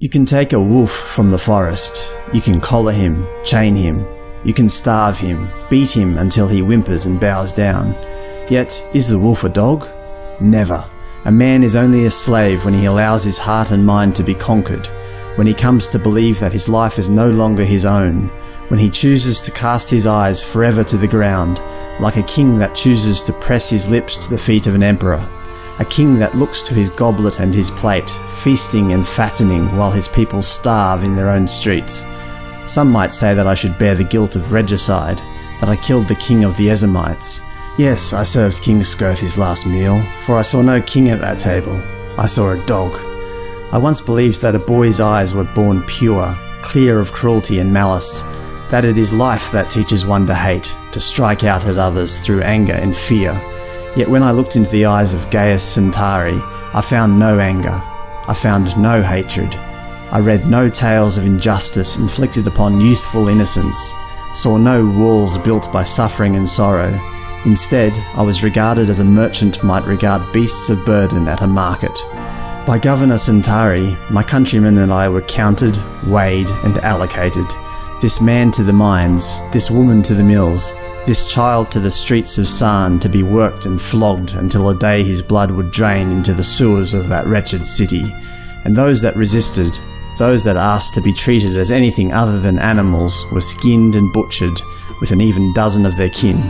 You can take a wolf from the forest. You can collar him, chain him. You can starve him, beat him until he whimpers and bows down. Yet, is the wolf a dog? Never. A man is only a slave when he allows his heart and mind to be conquered, when he comes to believe that his life is no longer his own, when he chooses to cast his eyes forever to the ground, like a king that chooses to press his lips to the feet of an emperor, a king that looks to his goblet and his plate, feasting and fattening while his people starve in their own streets. Some might say that I should bear the guilt of regicide, that I killed the king of the Ezomytes. Yes, I served King Skothe his last meal, for I saw no king at that table. I saw a dog. I once believed that a boy's eyes were born pure, clear of cruelty and malice, that it is life that teaches one to hate, to strike out at others through anger and fear, Yet when I looked into the eyes of Gaius Sentari, I found no anger. I found no hatred. I read no tales of injustice inflicted upon youthful innocence, saw no walls built by suffering and sorrow. Instead, I was regarded as a merchant might regard beasts of burden at a market. By Governor Sentari, my countrymen and I were counted, weighed, and allocated. This man to the mines, this woman to the mills, this child to the streets of Sarn to be worked and flogged until a day his blood would drain into the sewers of that wretched city, and those that resisted, those that asked to be treated as anything other than animals, were skinned and butchered with an even dozen of their kin.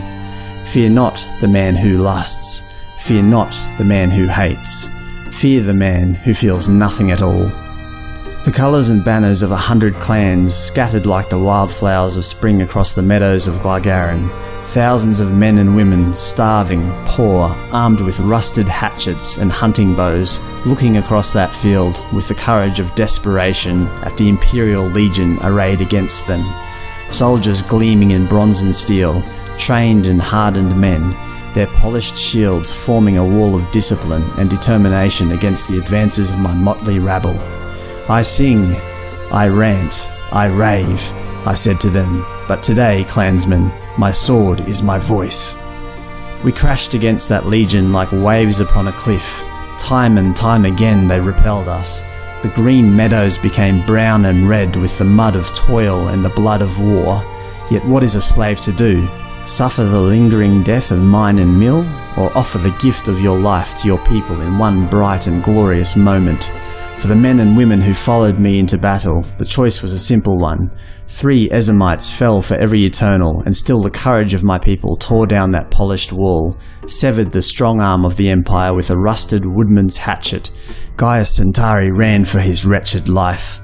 Fear not the man who lusts, fear not the man who hates, fear the man who feels nothing at all. The colours and banners of a hundred clans scattered like the wildflowers of spring across the meadows of Glargarin. Thousands of men and women, starving, poor, armed with rusted hatchets and hunting bows, looking across that field with the courage of desperation at the Imperial Legion arrayed against them. Soldiers gleaming in bronze and steel, trained and hardened men, their polished shields forming a wall of discipline and determination against the advances of my motley rabble. I sing, I rant, I rave, I said to them, but today, clansmen, my sword is my voice. We crashed against that legion like waves upon a cliff. Time and time again they repelled us. The green meadows became brown and red with the mud of toil and the blood of war. Yet what is a slave to do? Suffer the lingering death of mine and mill, or offer the gift of your life to your people in one bright and glorious moment? For the men and women who followed me into battle, the choice was a simple one. Three Ezomytes fell for every Eternal, and still the courage of my people tore down that polished wall, severed the strong arm of the Empire with a rusted woodman's hatchet. Gaius Sentari ran for his wretched life.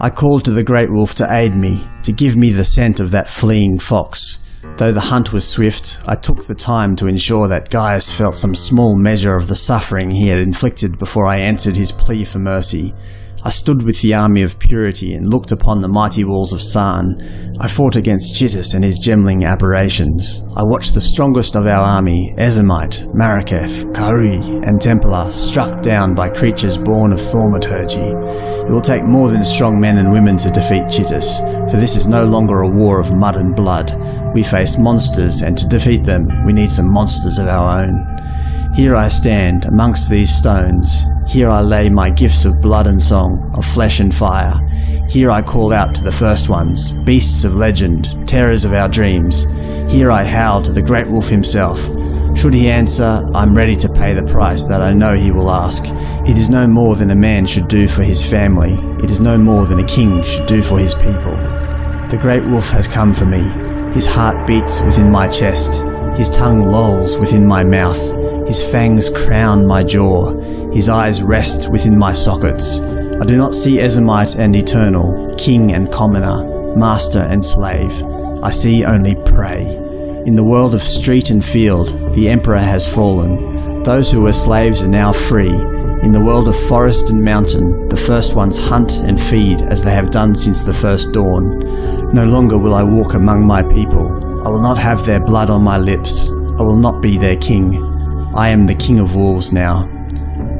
I called to the Great Wolf to aid me, to give me the scent of that fleeing fox. Though the hunt was swift, I took the time to ensure that Gaius felt some small measure of the suffering he had inflicted before I answered his plea for mercy. I stood with the army of purity and looked upon the mighty walls of Sarn. I fought against Chitus and his gemling aberrations. I watched the strongest of our army, Ezomyte, Maraketh, Karui, and Templar, struck down by creatures born of thaumaturgy. It will take more than strong men and women to defeat Chitus, for this is no longer a war of mud and blood. We face monsters, and to defeat them, we need some monsters of our own. Here I stand amongst these stones. Here I lay my gifts of blood and song, of flesh and fire. Here I call out to the first ones, beasts of legend, terrors of our dreams. Here I howl to the great wolf himself. Should he answer, I'm ready to pay the price that I know he will ask. It is no more than a man should do for his family. It is no more than a king should do for his people. The great wolf has come for me. His heart beats within my chest. His tongue lolls within my mouth. His fangs crown my jaw, his eyes rest within my sockets. I do not see Ezomyte and Eternal, king and commoner, master and slave. I see only prey. In the world of street and field, the Emperor has fallen. Those who were slaves are now free. In the world of forest and mountain, the first ones hunt and feed as they have done since the first dawn. No longer will I walk among my people. I will not have their blood on my lips. I will not be their king. I am the king of wolves now.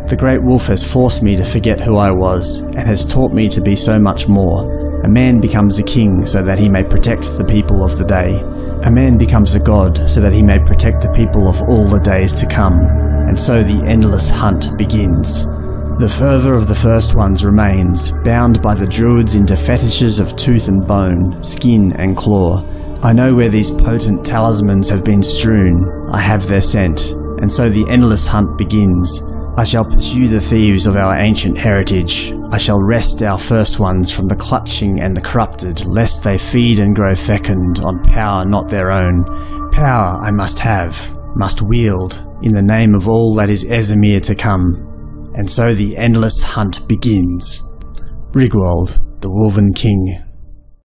The great wolf has forced me to forget who I was, and has taught me to be so much more. A man becomes a king so that he may protect the people of the day. A man becomes a god so that he may protect the people of all the days to come. And so the endless hunt begins. The fervour of the first ones remains, bound by the druids into fetishes of tooth and bone, skin and claw. I know where these potent talismans have been strewn, I have their scent, and so the endless hunt begins. I shall pursue the thieves of our ancient heritage. I shall wrest our first ones from the clutching and the corrupted, lest they feed and grow fecund on power not their own. Power I must have, must wield, in the name of all that is Esamir to come. And so the endless hunt begins. Rigwald, the Wolven King.